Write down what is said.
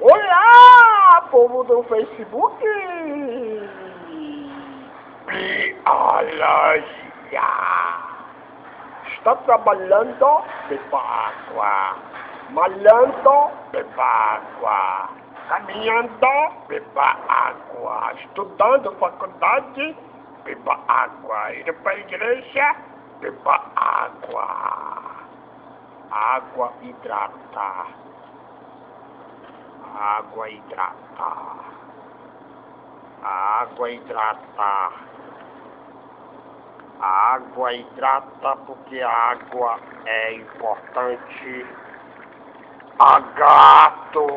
Olá, povo do Facebook! Biologia! Está trabalhando? Beba água. Malhando? Beba água. Caminhando? Beba água. Estudando faculdade? Beba água. Indo para a igreja? Beba água. Água hidrata. Água hidrata. Água hidrata. Água hidrata porque água é importante. H2O.